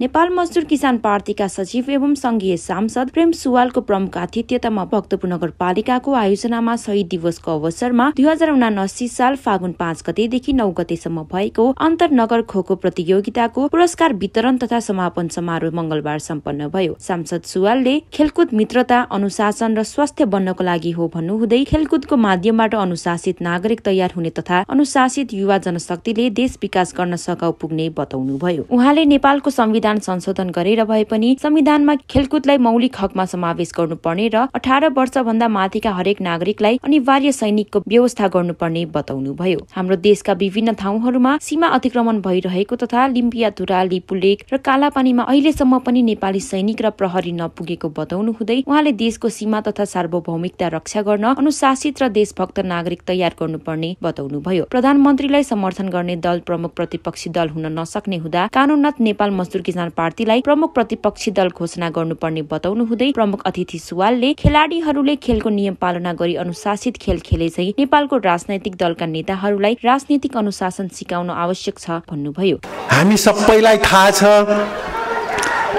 नेपाल मजदुर किसान पार्टीका सचिव एवं संघीय सांसद प्रेम सुवालको प्रमुख आतिथ्यतामा भक्तपुर नगरपालिकाको आयोजनामा शहीद दिवसको अवसरमा दुई हजार उनासी साल फागुन पाँच गतेदेखि नौ गतेसम्म भएको अन्तर नगर खोखो प्रतियोगिताको पुरस्कार वितरण तथा समापन समारोह मंगलबार सम्पन्न भयो। सांसद सुवालले खेलकुद मित्रता अनुशासन र स्वास्थ्य बन्नको लागि हो भन्नुहुँदै खेलकुदको माध्यमबाट अनुशासित नागरिक तयार हुने तथा अनुशासित युवा जनशक्तिले देश विकास गर्न सघाउ पुग्ने बताउनुभयो। उहाँले नेपालको संविधान संविधान संशोधन गरेर भए पनि संविधानमा खेलकुदलाई मौलिक हकमा समावेश गर्नुपर्ने र अठार वर्षभन्दा माथिका हरेक नागरिकलाई अनिवार्य सैनिकको व्यवस्था गर्नुपर्ने बताउनुभयो। हाम्रो देशका विभिन्न ठाउँहरूमा सीमा अतिक्रमण भइरहेको तथा लिम्पियाधुरा लिपुलेक र कालापानीमा अहिलेसम्म पनि नेपाली सैनिक र प्रहरी नपुगेको बताउनु हुँदै उहाँले देशको सीमा तथा सार्वभौमिकता रक्षा गर्न अनुशासित र देशभक्त नागरिक तयार गर्नुपर्ने बताउनुभयो। प्रधानमन्त्रीलाई समर्थन गर्ने दल प्रमुख प्रतिपक्षी दल हुन नसक्ने हुँदा कानूनत नेपाल मजदुर किसान पार्टीलाई प्रमुख प्रतिपक्षी दल घोषणा गर्नुपर्ने बताउनु हुँदै प्रमुख अतिथि सुवालले खेलाडीहरूले खेलको नियम पालना गरी अनुशासित खेल खेले चाहिँ नेपालको राजनैतिक दलका नेताहरूलाई राजनीतिक अनुशासन सिकाउन आवश्यक छ भन्नुभयो। हामी सबैलाई थाहा छ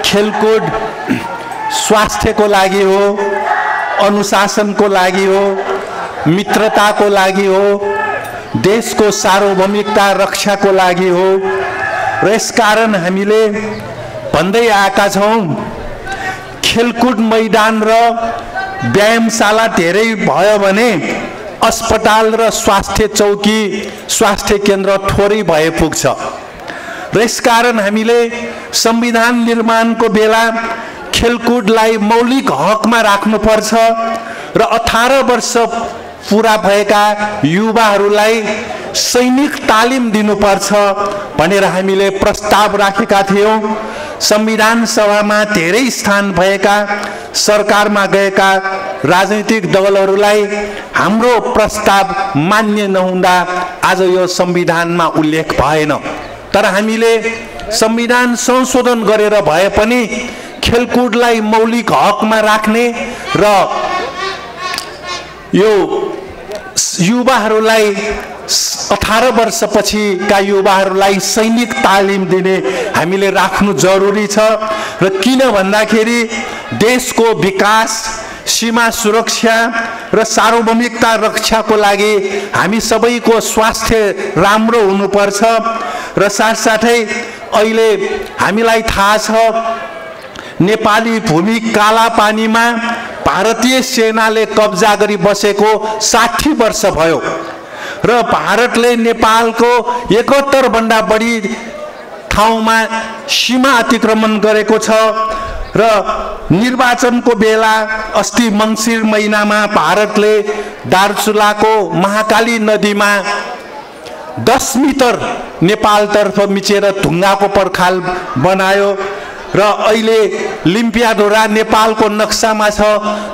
खेलकुद स्वास्थ्यको लागि हो अनुशासनको लागि हो मित्रताको लागि हो देशको सार्वभौमिकता रक्षाको लागि हो र यसकारण हामीले भन्दै आएका छौँ खेलकुद मैदान र व्यायामशाला धेरै भयो भने अस्पताल र स्वास्थ्य चौकी स्वास्थ्य केन्द्र थोरै भए पुग्छ। र यसकारण हामीले संविधान निर्माणको बेला खेलकुदलाई मौलिक हकमा राख्नुपर्छ र अठार वर्ष पुरा भएका युवाहरूलाई सैनिक तालिम दिनुपर्छ भनेर हामीले प्रस्ताव राखेका थियौँ। संविधान सभामा धेरै स्थान भएका सरकारमा गएका राजनैतिक दलहरूलाई हाम्रो प्रस्ताव मान्य नहुँदा आज यो संविधानमा उल्लेख भएन। तर हामीले संविधान संशोधन गरेर भए पनि खेलकुदलाई मौलिक हकमा राख्ने र यो युवाहरूलाई अठार वर्षपछिका युवाहरूलाई सैनिक तालिम दिने हामीले राख्नु जरुरी छ र किन भन्दाखेरि देशको विकास सीमा सुरक्षा र सार्वभौमिकता रक्षाको लागि हामी सबैको स्वास्थ्य राम्रो हुनुपर्छ र साथसाथै अहिले हामीलाई थाहा छ नेपाली भूमि काला पानीमा भारतीय सेनाले कब्जा गरी बसेको साठी वर्ष भयो। र भारतले नेपालको एकहत्तरभन्दा बढी ठाउँमा सीमा अतिक्रमण गरेको छ र निर्वाचनको बेला अस्ति मङ्सिर महिनामा भारतले दार्चुलाको महाकाली नदीमा दस मिटर नेपालतर्फ मिचेर ढुङ्गाको पर्खाल बनायो। र अहिले लिम्पियाधोरा नेपालको नक्सामा छ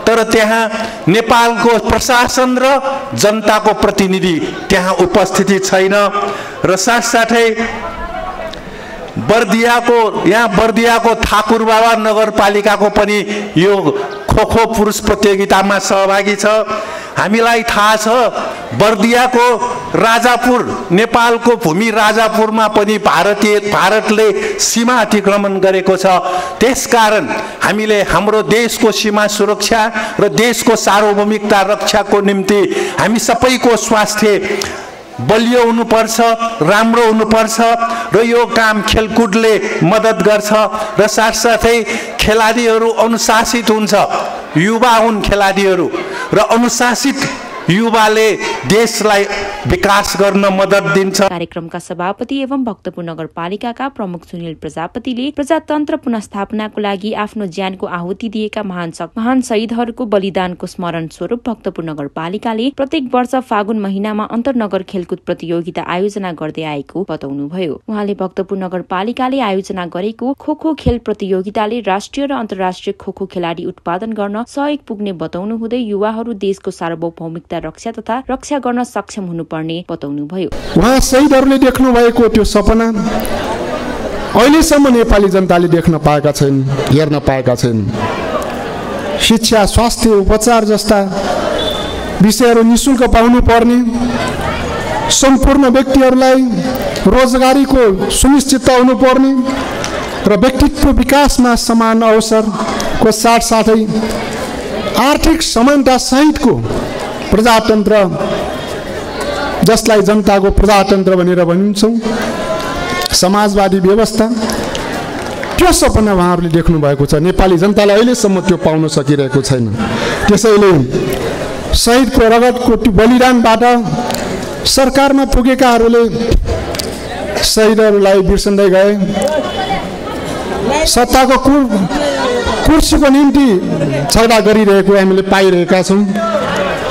तर त्यहाँ नेपालको प्रशासन र जनताको प्रतिनिधि त्यहाँ उपस्थिति छैन। र साथसाथै बर्दियाको यहाँ बर्दियाको ठाकुर बाबा नगरपालिकाको पनि यो खोखो पुरुष प्रतियोगितामा सहभागी छ। हामीलाई थाहा छ बर्दियाको राजापुर नेपालको भूमि राजापुरमा पनि भारतीय भारतले सीमा अतिक्रमण गरेको छ। त्यसकारण हामीले हाम्रो देशको सीमा सुरक्षा र देशको सार्वभौमिकता रक्षाको निम्ति हामी सबैको स्वास्थ्य बलियो हुनुपर्छ राम्रो हुनुपर्छ र यो काम खेलकुदले मद्दत गर्छ र साथसाथै खेलाडीहरू अनुशासित हुन्छ। युवा हुन् खेलाडीहरू र अनुशासित युवाले देशलाई विकास गर्न मद्दत दिन्छ। कार्यक्रमका सभापति एवं भक्तपुर नगरपालिकाका प्रमुख सुनिल प्रजापतिले प्रजातन्त्र पुनस्थापनाको लागि आफ्नो ज्यानको आहुति दिएका महान महान शहीदहरूको बलिदानको स्मरण स्वरूप भक्तपुर नगरपालिकाले प्रत्येक वर्ष फागुन महिनामा अन्तर्नगर खेलकुद प्रतियोगिता आयोजना गर्दै आएको बताउनुभयो। उहाँले भक्तपुर नगरपालिकाले आयोजना गरेको खो खो खेल प्रतियोगिताले राष्ट्रिय र अन्तर्राष्ट्रिय खो खो खेलाडी उत्पादन गर्न सहयोग पुग्ने बताउनु हुँदै युवाहरू देशको सार्वभौमिकता रक्षा तथा रक्षा गर्न सक्षम हुनुपर्ने बताउनुभयो। उहाँ शहीदहरूले देख्नु भएको त्यो सपना अहिलेसम्म नेपाली जनताले देख्न पाएका छैन हेर्न पाएका छैन। शिक्षा स्वास्थ्य उपचार जस्ता विषयहरू नि शुल्क पाउनु पर्ने सम्पूर्ण व्यक्तिहरूलाई रोजगारीको सुनिश्चितता हुनुपर्ने र व्यक्तित्व विकासमा समान अवसरको साथसाथै आर्थिक समानता सहितको प्रजातन्त्र जसलाई जनताको प्रजातन्त्र भनेर भनिन्छौँ समाजवादी व्यवस्था। त्यो सपना उहाँहरूले देख्नु भएको छ। नेपाली जनतालाई अहिलेसम्म त्यो पाउन सकिरहेको छैन। त्यसैले शहीदको रगतको बलिदानबाट सरकारमा पुगेकाहरूले शहीदहरूलाई बिर्सँदै गए। सत्ताको कुर कुर्सीको निम्ति छलफा गरिरहेको हामीले पाइरहेका छौँ।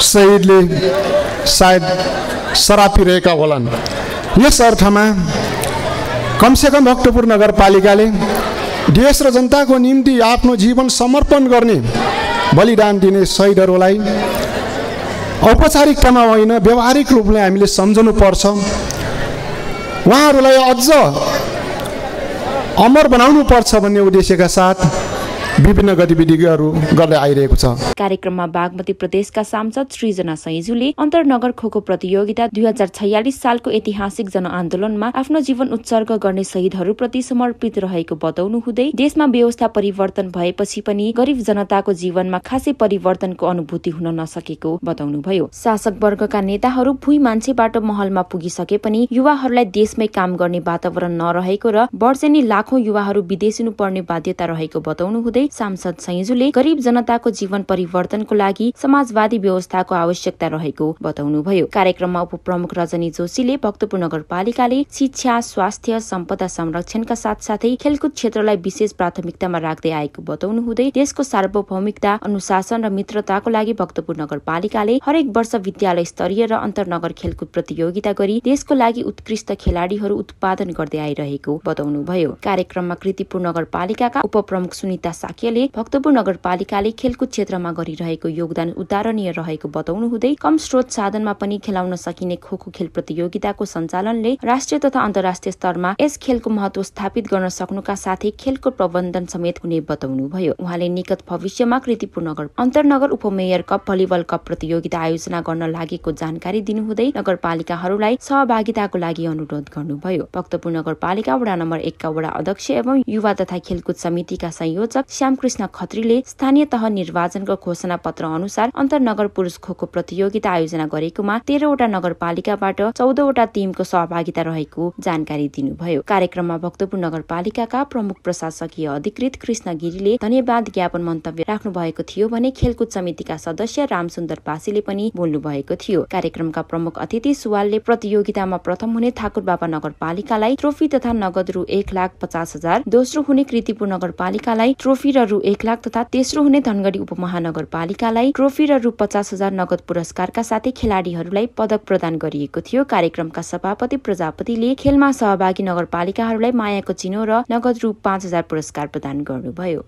शहीदले सायद सरापिरहेका होलान्। यस अर्थमा कमसेकम भक्तपुर नगरपालिकाले देश र जनताको निम्ति आफ्नो जीवन समर्पण गर्ने बलिदान दिने शहीदहरूलाई औपचारिकतामा होइन व्यवहारिक रूपले हामीले सम्झनुपर्छ। उहाँहरूलाई अझ अमर बनाउनुपर्छ भन्ने उद्देश्यका साथ विभिन्न गतिविधिहरू गर्दै आइरहेको छ। कार्यक्रममा बागमती प्रदेशका सांसद सृजना सैजुले अन्तरनगर खोखो प्रतियोगिता दुई हजार छयालिस सालको ऐतिहासिक जनआन्दोलनमा आफ्नो जीवन उत्सर्ग गर्ने शहीदहरूप्रति समर्पित रहेको बताउनु हुँदै देशमा व्यवस्था परिवर्तन भएपछि पनि गरिब जनताको जीवनमा खासै परिवर्तनको अनुभूति हुन नसकेको बताउनुभयो। शासक वर्गका नेताहरू भुइँ मान्छेबाट महलमा पुगिसके पनि युवाहरूलाई देशमै काम गर्ने वातावरण नरहेको र वर्षेनी लाखौं युवाहरू विदेशिनु पर्ने बाध्यता रहेको बताउनु हुँदै सांसद संयुजुले गरिब जनताको जीवन परिवर्तनको लागि समाजवादी व्यवस्थाको आवश्यकता रहेको बताउनुभयो। कार्यक्रममा उपप्रमुख रजनी जोशीले भक्तपुर नगरपालिकाले शिक्षा स्वास्थ्य सम्पदा संरक्षणका साथसाथै खेलकुद क्षेत्रलाई विशेष प्राथमिकतामा राख्दै आएको बताउनु हुँदै देशको सार्वभौमिकता अनुशासन र मित्रताको लागि भक्तपुर नगरपालिकाले हरेक वर्ष विद्यालय स्तरीय र अन्तर्नगर खेलकुद प्रतियोगिता गरी देशको लागि उत्कृष्ट खेलाडीहरू उत्पादन गर्दै आइरहेको बताउनुभयो। कार्यक्रममा कृतिपुर नगरपालिकाका उपप्रमुख सुनिता साक्यले भक्तपुर नगरपालिकाले खेलकुद क्षेत्रमा गरिरहेको योगदान उदाहरणीय रहेको बताउनु हुँदै कम स्रोत साधनमा पनि खेलाउन सकिने खो खो खेल प्रतियोगिताको सञ्चालनले राष्ट्रिय तथा अन्तर्राष्ट्रिय स्तरमा यस खेलको महत्व स्थापित गर्न सक्नुका साथै खेलको प्रबन्धन समेत हुने बताउनुभयो। उहाँले निकट भविष्यमा कृतिपुर नगर अन्तर्नगर उपमेयर कप भलिबल कप प्रतियोगिता आयोजना गर्न लागेको जानकारी दिनुहुँदै नगरपालिकाहरूलाई सहभागिताको लागि अनुरोध गर्नुभयो। भक्तपुर नगरपालिका वडा नम्बर एकका वडा अध्यक्ष एवं युवा तथा खेलकुद समितिका संयोजक श्यामकृष्ण खत्रीले स्थानीय तह निर्वाचनको घोषणा पत्र अनुसार अन्तर्नगर पुरुष खोखो प्रतियोगिता आयोजना गरेकोमा तेह्रवटा नगरपालिकाबाट चौधवटा टिमको सहभागिता रहेको जानकारी दिनुभयो। कार्यक्रममा भक्तपुर नगरपालिकाका प्रमुख प्रशासकीय अधिकृत कृष्ण गिरीले धन्यवाद ज्ञापन मन्तव्य राख्नु भएको थियो भने खेलकुद समितिका सदस्य रामसुन्दर पासीले पनि बोल्नु भएको थियो। कार्यक्रमका प्रमुख अतिथि सुवालले प्रतियोगितामा प्रथम हुने ठाकुर बाबा नगरपालिकालाई ट्रोफी तथा नगद रु एक लाख पचास हजार दोस्रो हुने कृतिपुर नगरपालिकालाई ट्रोफी र रु एक लाख तथा तेस्रो हुने धनगढी उपमहानगरपालिकालाई ट्रोफी र रु पचास हजार नगद पुरस्कारका साथै खेलाडीहरूलाई पदक प्रदान गरिएको थियो। कार्यक्रमका सभापति प्रजापतिले खेलमा सहभागी नगरपालिकाहरूलाई मायाको चिनो र नगद रु पाँच हजार पुरस्कार प्रदान गर्नुभयो।